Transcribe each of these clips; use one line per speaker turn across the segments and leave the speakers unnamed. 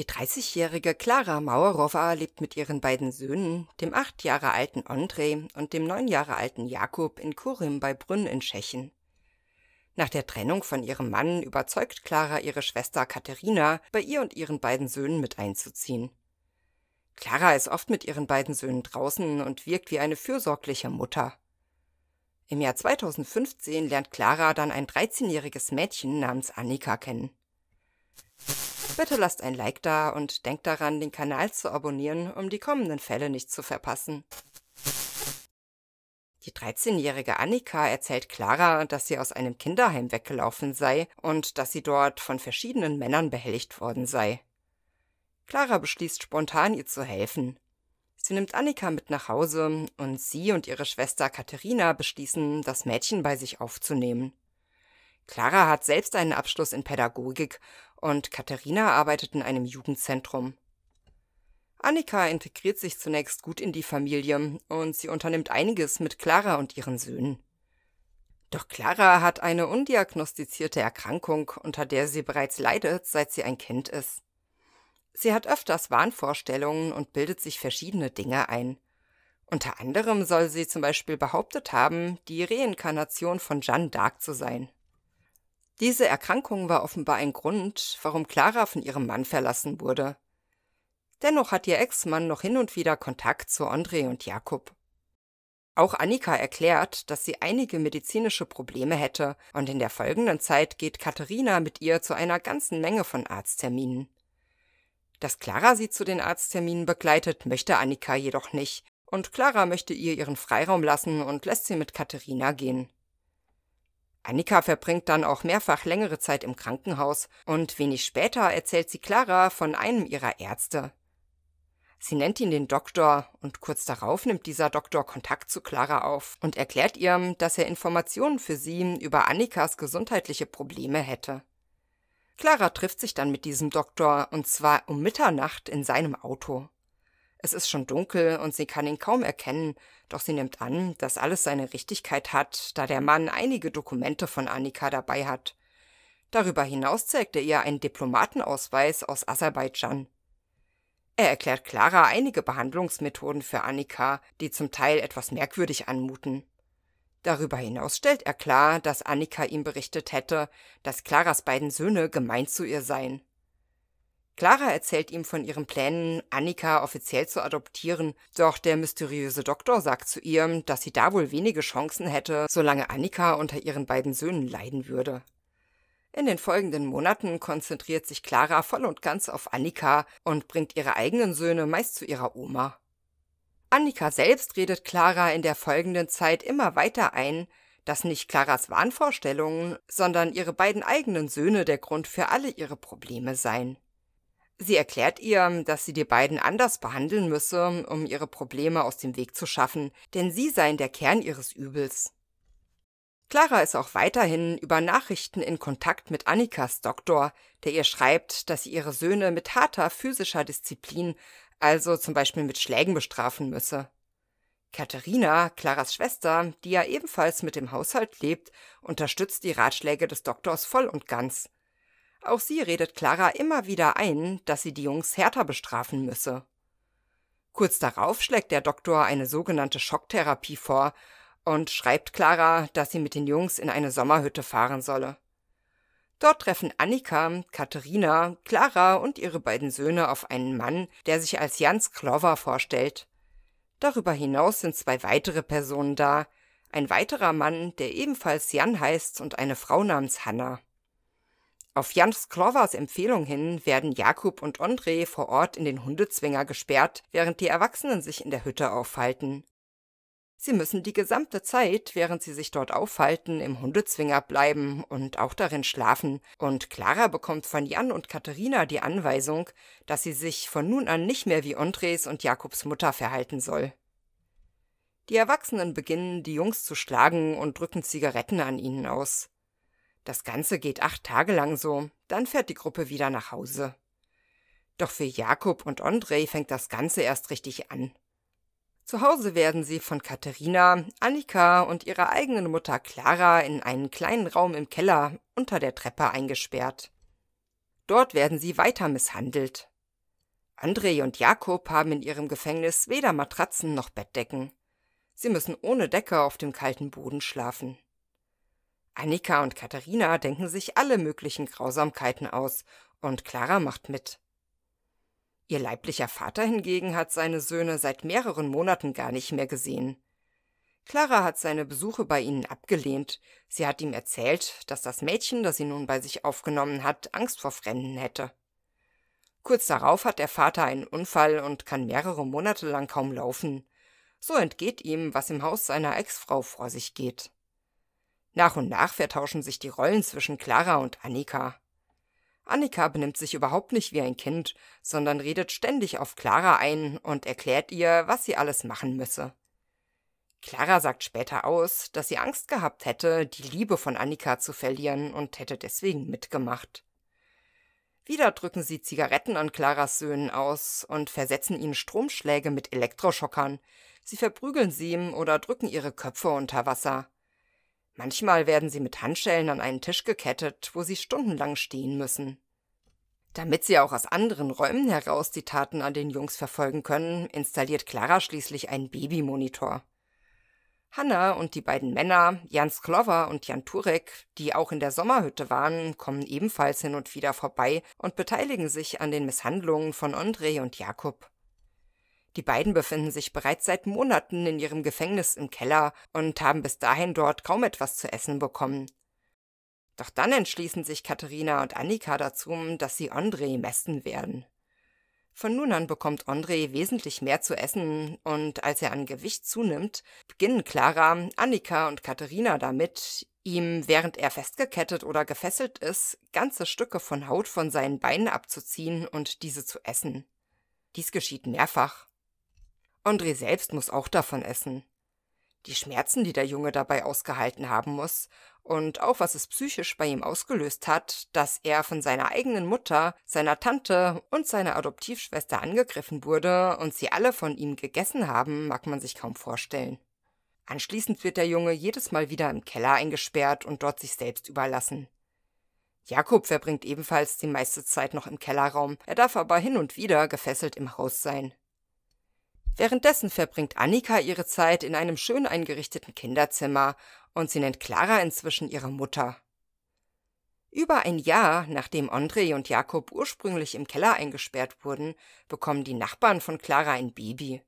Die 30-jährige Klara Mauerowa lebt mit ihren beiden Söhnen, dem acht Jahre alten Andrei und dem neun Jahre alten Jakub in Kurim bei Brünn in Tschechien. Nach der Trennung von ihrem Mann überzeugt Klara ihre Schwester Katharina, bei ihr und ihren beiden Söhnen mit einzuziehen. Klara ist oft mit ihren beiden Söhnen draußen und wirkt wie eine fürsorgliche Mutter. Im Jahr 2015 lernt Klara dann ein 13-jähriges Mädchen namens Annika kennen. Bitte lasst ein Like da und denkt daran, den Kanal zu abonnieren, um die kommenden Fälle nicht zu verpassen. Die 13-jährige Annika erzählt Clara, dass sie aus einem Kinderheim weggelaufen sei und dass sie dort von verschiedenen Männern behelligt worden sei. Clara beschließt spontan, ihr zu helfen. Sie nimmt Annika mit nach Hause und sie und ihre Schwester Katharina beschließen, das Mädchen bei sich aufzunehmen. Clara hat selbst einen Abschluss in Pädagogik und Katharina arbeitet in einem Jugendzentrum. Annika integriert sich zunächst gut in die Familie und sie unternimmt einiges mit Clara und ihren Söhnen. Doch Clara hat eine undiagnostizierte Erkrankung, unter der sie bereits leidet, seit sie ein Kind ist. Sie hat öfters Wahnvorstellungen und bildet sich verschiedene Dinge ein. Unter anderem soll sie zum Beispiel behauptet haben, die Reinkarnation von Jeanne d'Arc zu sein. Diese Erkrankung war offenbar ein Grund, warum Clara von ihrem Mann verlassen wurde. Dennoch hat ihr Ex-Mann noch hin und wieder Kontakt zu André und Jakob. Auch Annika erklärt, dass sie einige medizinische Probleme hätte, und in der folgenden Zeit geht Katharina mit ihr zu einer ganzen Menge von Arztterminen. Dass Clara sie zu den Arztterminen begleitet, möchte Annika jedoch nicht, und Clara möchte ihr ihren Freiraum lassen und lässt sie mit Katharina gehen. Annika verbringt dann auch mehrfach längere Zeit im Krankenhaus und wenig später erzählt sie Clara von einem ihrer Ärzte. Sie nennt ihn den Doktor und kurz darauf nimmt dieser Doktor Kontakt zu Clara auf und erklärt ihr, dass er Informationen für sie über Annikas gesundheitliche Probleme hätte. Clara trifft sich dann mit diesem Doktor und zwar um Mitternacht in seinem Auto. Es ist schon dunkel und sie kann ihn kaum erkennen, doch sie nimmt an, dass alles seine Richtigkeit hat, da der Mann einige Dokumente von Annika dabei hat. Darüber hinaus zeigt er ihr einen Diplomatenausweis aus Aserbaidschan. Er erklärt Clara einige Behandlungsmethoden für Annika, die zum Teil etwas merkwürdig anmuten. Darüber hinaus stellt er klar, dass Annika ihm berichtet hätte, dass Claras beiden Söhne gemein zu ihr seien. Clara erzählt ihm von ihren Plänen, Annika offiziell zu adoptieren, doch der mysteriöse Doktor sagt zu ihr, dass sie da wohl wenige Chancen hätte, solange Annika unter ihren beiden Söhnen leiden würde. In den folgenden Monaten konzentriert sich Clara voll und ganz auf Annika und bringt ihre eigenen Söhne meist zu ihrer Oma. Annika selbst redet Clara in der folgenden Zeit immer weiter ein, dass nicht Claras Wahnvorstellungen, sondern ihre beiden eigenen Söhne der Grund für alle ihre Probleme seien. Sie erklärt ihr, dass sie die beiden anders behandeln müsse, um ihre Probleme aus dem Weg zu schaffen, denn sie seien der Kern ihres Übels. Clara ist auch weiterhin über Nachrichten in Kontakt mit Annikas Doktor, der ihr schreibt, dass sie ihre Söhne mit harter physischer Disziplin, also zum Beispiel mit Schlägen bestrafen müsse. Katharina, Claras Schwester, die ja ebenfalls mit dem Haushalt lebt, unterstützt die Ratschläge des Doktors voll und ganz. Auch sie redet Clara immer wieder ein, dass sie die Jungs härter bestrafen müsse. Kurz darauf schlägt der Doktor eine sogenannte Schocktherapie vor und schreibt Clara, dass sie mit den Jungs in eine Sommerhütte fahren solle. Dort treffen Annika, Katharina, Clara und ihre beiden Söhne auf einen Mann, der sich als Jans Clover vorstellt. Darüber hinaus sind zwei weitere Personen da, ein weiterer Mann, der ebenfalls Jan heißt und eine Frau namens Hanna. Auf Jans Klovers Empfehlung hin werden Jakub und André vor Ort in den Hundezwinger gesperrt, während die Erwachsenen sich in der Hütte aufhalten. Sie müssen die gesamte Zeit, während sie sich dort aufhalten, im Hundezwinger bleiben und auch darin schlafen, und Clara bekommt von Jan und Katharina die Anweisung, dass sie sich von nun an nicht mehr wie Andres und Jakobs Mutter verhalten soll. Die Erwachsenen beginnen, die Jungs zu schlagen und drücken Zigaretten an ihnen aus. Das Ganze geht acht Tage lang so, dann fährt die Gruppe wieder nach Hause. Doch für Jakob und André fängt das Ganze erst richtig an. Zu Hause werden sie von Katharina, Annika und ihrer eigenen Mutter Clara in einen kleinen Raum im Keller unter der Treppe eingesperrt. Dort werden sie weiter misshandelt. André und Jakob haben in ihrem Gefängnis weder Matratzen noch Bettdecken. Sie müssen ohne Decke auf dem kalten Boden schlafen. Annika und Katharina denken sich alle möglichen Grausamkeiten aus, und Clara macht mit. Ihr leiblicher Vater hingegen hat seine Söhne seit mehreren Monaten gar nicht mehr gesehen. Clara hat seine Besuche bei ihnen abgelehnt. Sie hat ihm erzählt, dass das Mädchen, das sie nun bei sich aufgenommen hat, Angst vor Fremden hätte. Kurz darauf hat der Vater einen Unfall und kann mehrere Monate lang kaum laufen. So entgeht ihm, was im Haus seiner Ex-Frau vor sich geht. Nach und nach vertauschen sich die Rollen zwischen Clara und Annika. Annika benimmt sich überhaupt nicht wie ein Kind, sondern redet ständig auf Clara ein und erklärt ihr, was sie alles machen müsse. Clara sagt später aus, dass sie Angst gehabt hätte, die Liebe von Annika zu verlieren und hätte deswegen mitgemacht. Wieder drücken sie Zigaretten an Claras Söhnen aus und versetzen ihnen Stromschläge mit Elektroschockern. Sie verprügeln sie oder drücken ihre Köpfe unter Wasser. Manchmal werden sie mit Handschellen an einen Tisch gekettet, wo sie stundenlang stehen müssen. Damit sie auch aus anderen Räumen heraus die Taten an den Jungs verfolgen können, installiert Clara schließlich einen Babymonitor. Hanna und die beiden Männer, Jan Sklover und Jan Turek, die auch in der Sommerhütte waren, kommen ebenfalls hin und wieder vorbei und beteiligen sich an den Misshandlungen von André und Jakob. Die beiden befinden sich bereits seit Monaten in ihrem Gefängnis im Keller und haben bis dahin dort kaum etwas zu essen bekommen. Doch dann entschließen sich Katharina und Annika dazu, dass sie André mästen werden. Von nun an bekommt André wesentlich mehr zu essen und als er an Gewicht zunimmt, beginnen Clara, Annika und Katharina damit, ihm, während er festgekettet oder gefesselt ist, ganze Stücke von Haut von seinen Beinen abzuziehen und diese zu essen. Dies geschieht mehrfach. André selbst muss auch davon essen. Die Schmerzen, die der Junge dabei ausgehalten haben muss, und auch was es psychisch bei ihm ausgelöst hat, dass er von seiner eigenen Mutter, seiner Tante und seiner Adoptivschwester angegriffen wurde und sie alle von ihm gegessen haben, mag man sich kaum vorstellen. Anschließend wird der Junge jedes Mal wieder im Keller eingesperrt und dort sich selbst überlassen. Jakob verbringt ebenfalls die meiste Zeit noch im Kellerraum, er darf aber hin und wieder gefesselt im Haus sein. Währenddessen verbringt Annika ihre Zeit in einem schön eingerichteten Kinderzimmer und sie nennt Clara inzwischen ihre Mutter. Über ein Jahr, nachdem André und Jakob ursprünglich im Keller eingesperrt wurden, bekommen die Nachbarn von Clara ein Baby.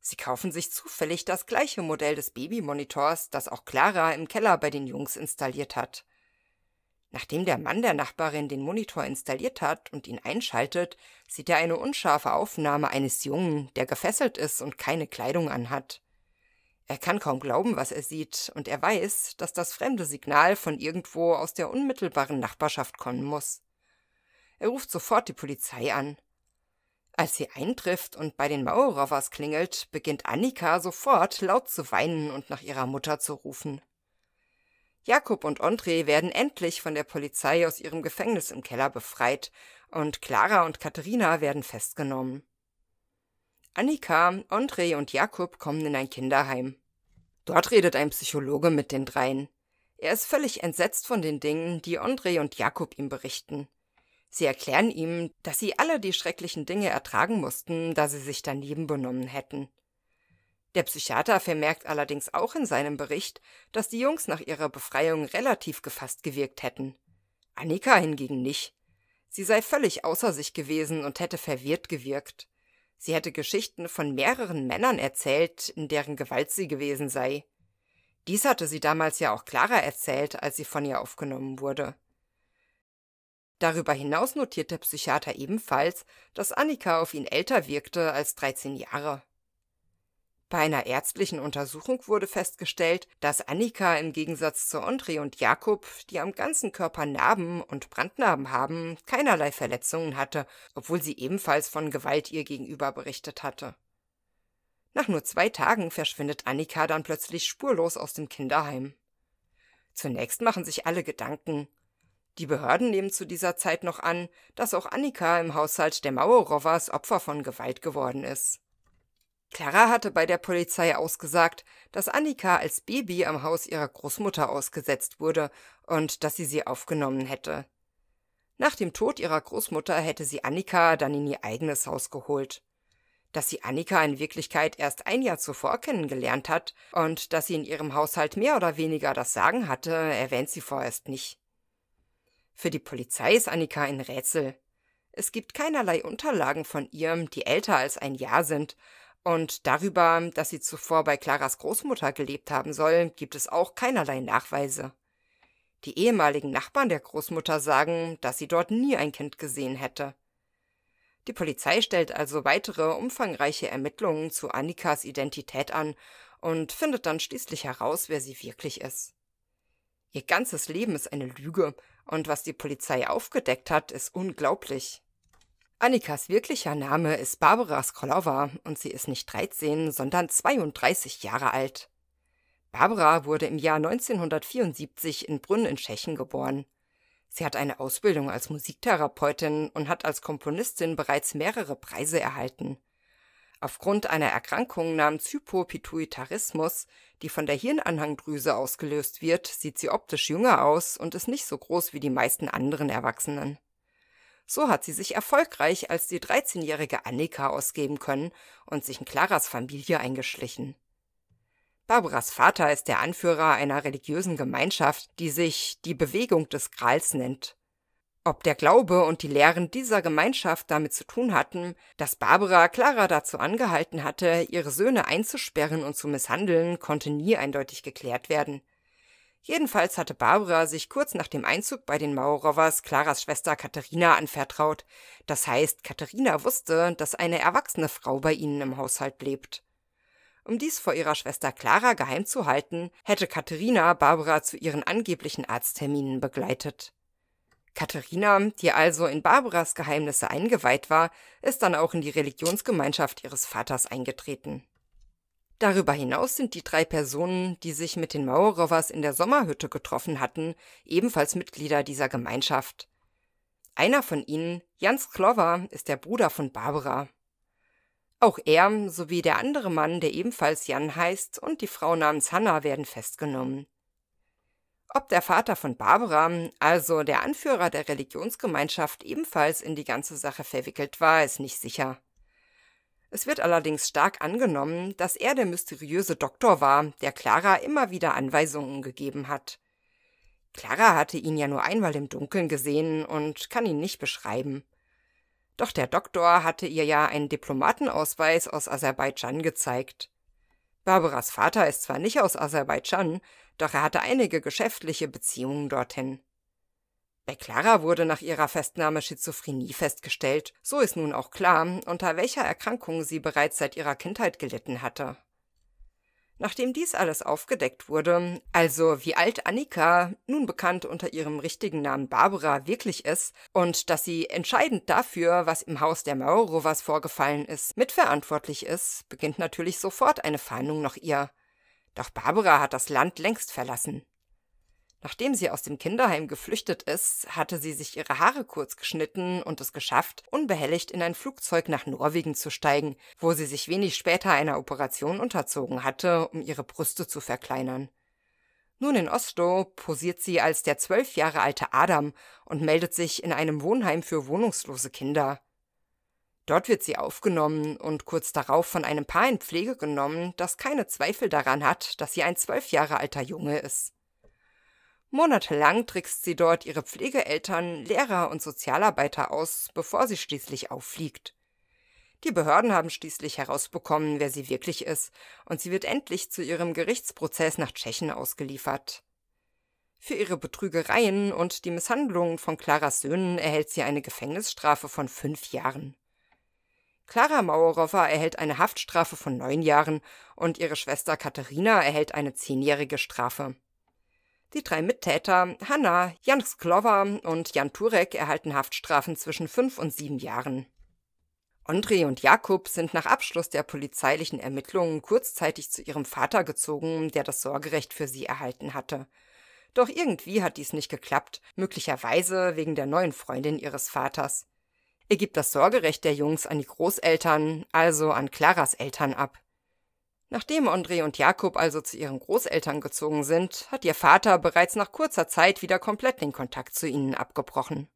Sie kaufen sich zufällig das gleiche Modell des Babymonitors, das auch Clara im Keller bei den Jungs installiert hat. Nachdem der Mann der Nachbarin den Monitor installiert hat und ihn einschaltet, sieht er eine unscharfe Aufnahme eines Jungen, der gefesselt ist und keine Kleidung anhat. Er kann kaum glauben, was er sieht, und er weiß, dass das fremde Signal von irgendwo aus der unmittelbaren Nachbarschaft kommen muss. Er ruft sofort die Polizei an. Als sie eintrifft und bei den Mauerrovers klingelt, beginnt Annika sofort laut zu weinen und nach ihrer Mutter zu rufen. Jakob und André werden endlich von der Polizei aus ihrem Gefängnis im Keller befreit und Clara und Katharina werden festgenommen. Annika, André und Jakob kommen in ein Kinderheim. Dort redet ein Psychologe mit den dreien. Er ist völlig entsetzt von den Dingen, die André und Jakob ihm berichten. Sie erklären ihm, dass sie alle die schrecklichen Dinge ertragen mussten, da sie sich daneben benommen hätten. Der Psychiater vermerkt allerdings auch in seinem Bericht, dass die Jungs nach ihrer Befreiung relativ gefasst gewirkt hätten. Annika hingegen nicht. Sie sei völlig außer sich gewesen und hätte verwirrt gewirkt. Sie hätte Geschichten von mehreren Männern erzählt, in deren Gewalt sie gewesen sei. Dies hatte sie damals ja auch Clara erzählt, als sie von ihr aufgenommen wurde. Darüber hinaus notiert der Psychiater ebenfalls, dass Annika auf ihn älter wirkte als 13 Jahre. Bei einer ärztlichen Untersuchung wurde festgestellt, dass Annika im Gegensatz zu André und Jakob, die am ganzen Körper Narben und Brandnarben haben, keinerlei Verletzungen hatte, obwohl sie ebenfalls von Gewalt ihr gegenüber berichtet hatte. Nach nur zwei Tagen verschwindet Annika dann plötzlich spurlos aus dem Kinderheim. Zunächst machen sich alle Gedanken. Die Behörden nehmen zu dieser Zeit noch an, dass auch Annika im Haushalt der Mauerowers Opfer von Gewalt geworden ist. Clara hatte bei der Polizei ausgesagt, dass Annika als Baby am Haus ihrer Großmutter ausgesetzt wurde und dass sie sie aufgenommen hätte. Nach dem Tod ihrer Großmutter hätte sie Annika dann in ihr eigenes Haus geholt. Dass sie Annika in Wirklichkeit erst ein Jahr zuvor kennengelernt hat und dass sie in ihrem Haushalt mehr oder weniger das Sagen hatte, erwähnt sie vorerst nicht. Für die Polizei ist Annika ein Rätsel. Es gibt keinerlei Unterlagen von ihr, die älter als ein Jahr sind, und darüber, dass sie zuvor bei Claras Großmutter gelebt haben soll, gibt es auch keinerlei Nachweise. Die ehemaligen Nachbarn der Großmutter sagen, dass sie dort nie ein Kind gesehen hätte. Die Polizei stellt also weitere umfangreiche Ermittlungen zu Annikas Identität an und findet dann schließlich heraus, wer sie wirklich ist. Ihr ganzes Leben ist eine Lüge, und was die Polizei aufgedeckt hat, ist unglaublich. Annikas wirklicher Name ist Barbara Skrolova und sie ist nicht 13, sondern 32 Jahre alt. Barbara wurde im Jahr 1974 in Brünn in Tschechien geboren. Sie hat eine Ausbildung als Musiktherapeutin und hat als Komponistin bereits mehrere Preise erhalten. Aufgrund einer Erkrankung namens Hypopituitarismus, die von der Hirnanhangdrüse ausgelöst wird, sieht sie optisch jünger aus und ist nicht so groß wie die meisten anderen Erwachsenen. So hat sie sich erfolgreich als die 13-jährige Annika ausgeben können und sich in Claras Familie eingeschlichen. Barbaras Vater ist der Anführer einer religiösen Gemeinschaft, die sich die Bewegung des Grals nennt. Ob der Glaube und die Lehren dieser Gemeinschaft damit zu tun hatten, dass Barbara Clara dazu angehalten hatte, ihre Söhne einzusperren und zu misshandeln, konnte nie eindeutig geklärt werden. Jedenfalls hatte Barbara sich kurz nach dem Einzug bei den Maurovers Claras Schwester Katharina anvertraut. Das heißt, Katharina wusste, dass eine erwachsene Frau bei ihnen im Haushalt lebt. Um dies vor ihrer Schwester Clara geheim zu halten, hätte Katharina Barbara zu ihren angeblichen Arztterminen begleitet. Katharina, die also in Barbaras Geheimnisse eingeweiht war, ist dann auch in die Religionsgemeinschaft ihres Vaters eingetreten. Darüber hinaus sind die drei Personen, die sich mit den Mauerovers in der Sommerhütte getroffen hatten, ebenfalls Mitglieder dieser Gemeinschaft. Einer von ihnen, Jans Klover, ist der Bruder von Barbara. Auch er sowie der andere Mann, der ebenfalls Jan heißt, und die Frau namens Hanna werden festgenommen. Ob der Vater von Barbara, also der Anführer der Religionsgemeinschaft, ebenfalls in die ganze Sache verwickelt war, ist nicht sicher. Es wird allerdings stark angenommen, dass er der mysteriöse Doktor war, der Clara immer wieder Anweisungen gegeben hat. Clara hatte ihn ja nur einmal im Dunkeln gesehen und kann ihn nicht beschreiben. Doch der Doktor hatte ihr ja einen Diplomatenausweis aus Aserbaidschan gezeigt. Barbaras Vater ist zwar nicht aus Aserbaidschan, doch er hatte einige geschäftliche Beziehungen dorthin. Bei Clara wurde nach ihrer Festnahme Schizophrenie festgestellt, so ist nun auch klar, unter welcher Erkrankung sie bereits seit ihrer Kindheit gelitten hatte. Nachdem dies alles aufgedeckt wurde, also wie alt Annika, nun bekannt unter ihrem richtigen Namen Barbara, wirklich ist und dass sie entscheidend dafür, was im Haus der Maurovas vorgefallen ist, mitverantwortlich ist, beginnt natürlich sofort eine Fahndung nach ihr. Doch Barbara hat das Land längst verlassen. Nachdem sie aus dem Kinderheim geflüchtet ist, hatte sie sich ihre Haare kurz geschnitten und es geschafft, unbehelligt in ein Flugzeug nach Norwegen zu steigen, wo sie sich wenig später einer Operation unterzogen hatte, um ihre Brüste zu verkleinern. Nun in Oslo posiert sie als der zwölf Jahre alte Adam und meldet sich in einem Wohnheim für wohnungslose Kinder. Dort wird sie aufgenommen und kurz darauf von einem Paar in Pflege genommen, das keine Zweifel daran hat, dass sie ein zwölf Jahre alter Junge ist. Monatelang trickst sie dort ihre Pflegeeltern, Lehrer und Sozialarbeiter aus, bevor sie schließlich auffliegt. Die Behörden haben schließlich herausbekommen, wer sie wirklich ist, und sie wird endlich zu ihrem Gerichtsprozess nach Tschechien ausgeliefert. Für ihre Betrügereien und die Misshandlungen von Claras Söhnen erhält sie eine Gefängnisstrafe von fünf Jahren. Clara Mauerowa erhält eine Haftstrafe von neun Jahren und ihre Schwester Katharina erhält eine zehnjährige Strafe. Die drei Mittäter, Hanna, Jan Sklover und Jan Turek, erhalten Haftstrafen zwischen fünf und sieben Jahren. André und Jakob sind nach Abschluss der polizeilichen Ermittlungen kurzzeitig zu ihrem Vater gezogen, der das Sorgerecht für sie erhalten hatte. Doch irgendwie hat dies nicht geklappt, möglicherweise wegen der neuen Freundin ihres Vaters. Er gibt das Sorgerecht der Jungs an die Großeltern, also an Claras Eltern ab. Nachdem André und Jakob also zu ihren Großeltern gezogen sind, hat ihr Vater bereits nach kurzer Zeit wieder komplett den Kontakt zu ihnen abgebrochen.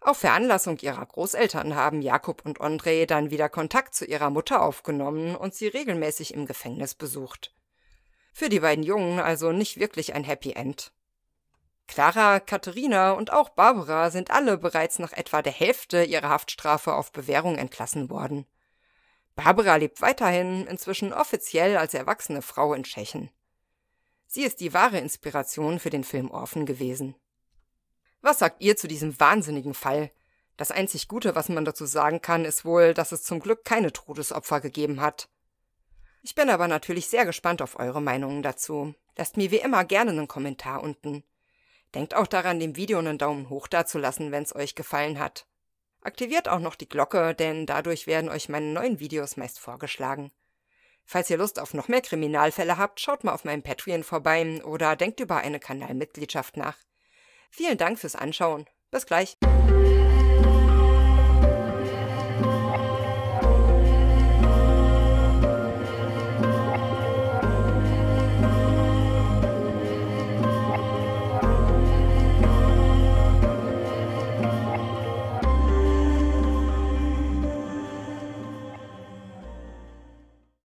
Auf Veranlassung ihrer Großeltern haben Jakob und André dann wieder Kontakt zu ihrer Mutter aufgenommen und sie regelmäßig im Gefängnis besucht. Für die beiden Jungen also nicht wirklich ein Happy End. Clara, Katharina und auch Barbara sind alle bereits nach etwa der Hälfte ihrer Haftstrafe auf Bewährung entlassen worden. Barbara lebt weiterhin, inzwischen offiziell als erwachsene Frau in Tschechien. Sie ist die wahre Inspiration für den Film Orphan gewesen. Was sagt ihr zu diesem wahnsinnigen Fall? Das einzig Gute, was man dazu sagen kann, ist wohl, dass es zum Glück keine Todesopfer gegeben hat. Ich bin aber natürlich sehr gespannt auf eure Meinungen dazu. Lasst mir wie immer gerne einen Kommentar unten. Denkt auch daran, dem Video einen Daumen hoch dazulassen, wenn es euch gefallen hat. Aktiviert auch noch die Glocke, denn dadurch werden euch meine neuen Videos meist vorgeschlagen. Falls ihr Lust auf noch mehr Kriminalfälle habt, schaut mal auf meinem Patreon vorbei oder denkt über eine Kanalmitgliedschaft nach. Vielen Dank fürs Anschauen. Bis gleich.